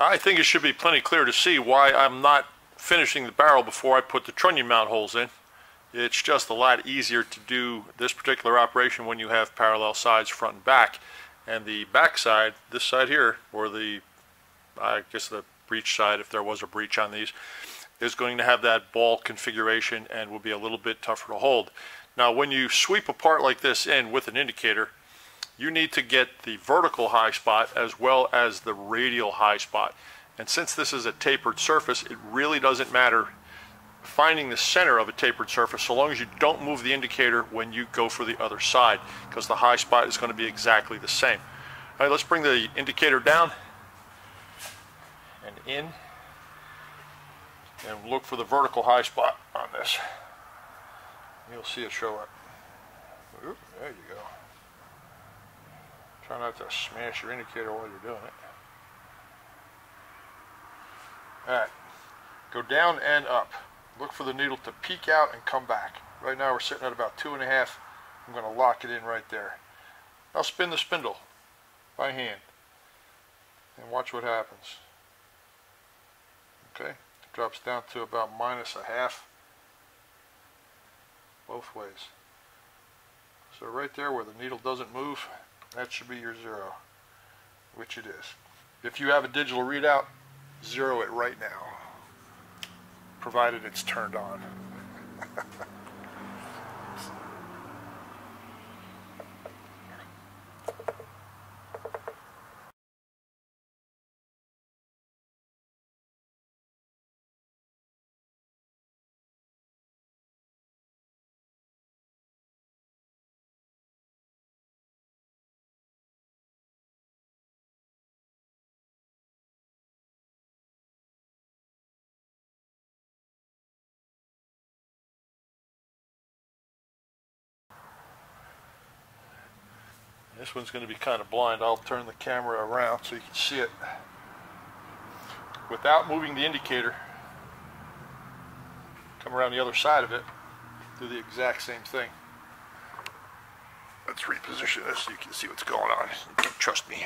I think it should be plenty clear to see why I'm not finishing the barrel before I put the trunnion mount holes in. It's just a lot easier to do this particular operation when you have parallel sides front and back. And the back side, this side here, or the, I guess the breech side, if there was a breech on these, is going to have that ball configuration and will be a little bit tougher to hold. Now when you sweep a part like this in with an indicator, you need to get the vertical high spot as well as the radial high spot. And since this is a tapered surface, it really doesn't matter finding the center of a tapered surface so long as you don't move the indicator when you go for the other side because the high spot is going to be exactly the same. All right, let's bring the indicator down and in and look for the vertical high spot on this. You'll see it show up. Oop, there you go. Try not to smash your indicator while you're doing it. Alright, go down and up. Look for the needle to peek out and come back. Right now we're sitting at about two and a half. I'm going to lock it in right there. I'll spin the spindle by hand and watch what happens. Okay, drops down to about minus a half both ways. So right there where the needle doesn't move, that should be your zero, which it is. If you have a digital readout, zero it right now provided it's turned on. This one's going to be kind of blind. I'll turn the camera around so you can see it. Without moving the indicator, come around the other side of it, do the exact same thing. Let's reposition this so you can see what's going on. Trust me.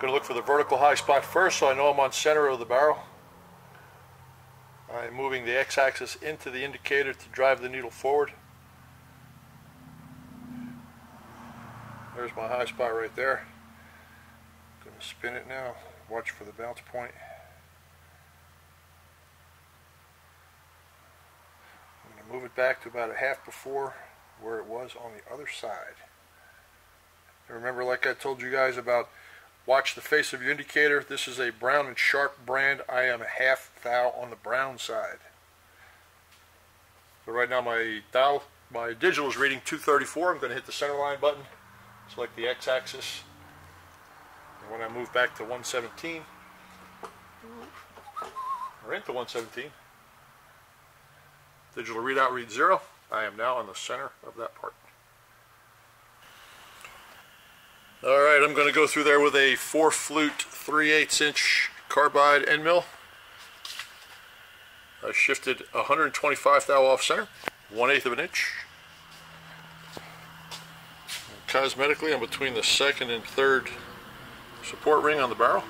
Going to look for the vertical high spot first so I know I'm on center of the barrel. I'm moving the x-axis into the indicator to drive the needle forward. There's my high spot right there. Going to spin it now. Watch for the bounce point. I'm going to move it back to about a half before where it was on the other side. And remember like I told you guys about Watch the face of your indicator. This is a Brown and Sharpe brand. I am a half thou on the brown side. So right now my dial, my digital is reading 234. I'm going to hit the center line button, select the x-axis. And when I move back to 117, or into 117, digital readout reads zero. I am now on the center of that part. Alright, I'm going to go through there with a 4 flute 3 8 inch carbide end mill. I shifted 125 thou off center, 1 8 of an inch. And cosmetically, I'm between the second and third support ring on the barrel.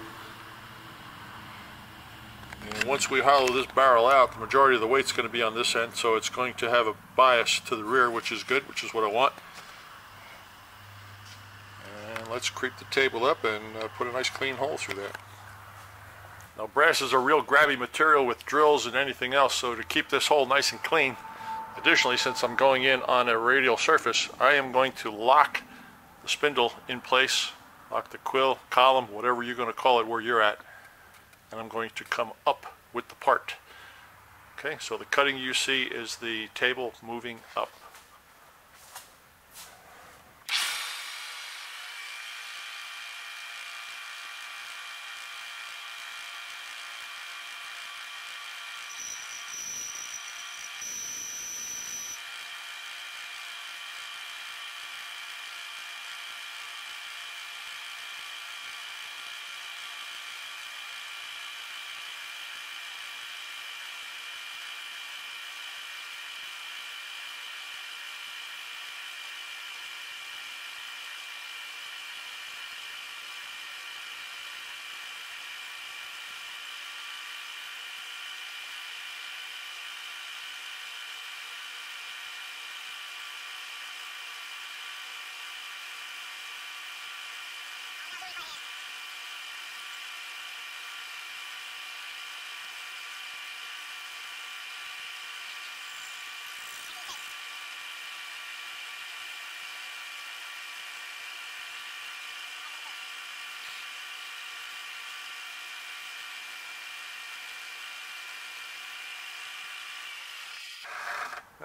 And once we hollow this barrel out, the majority of the weight's going to be on this end, so it's going to have a bias to the rear, which is good, which is what I want let's creep the table up and uh, put a nice clean hole through that. Now brass is a real grabby material with drills and anything else, so to keep this hole nice and clean, additionally since I'm going in on a radial surface, I am going to lock the spindle in place, lock the quill, column, whatever you're going to call it where you're at, and I'm going to come up with the part. Okay, so the cutting you see is the table moving up.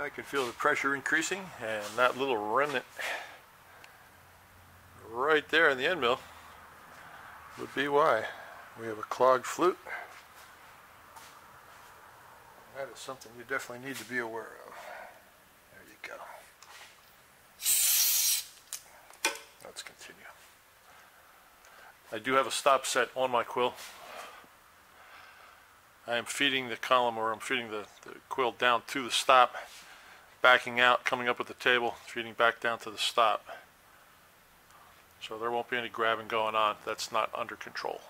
I can feel the pressure increasing and that little remnant right there in the end mill would be why. We have a clogged flute. That is something you definitely need to be aware of. There you go. Let's continue. I do have a stop set on my quill. I am feeding the column or I'm feeding the, the quill down to the stop, backing out, coming up with the table, feeding back down to the stop. So there won't be any grabbing going on. That's not under control.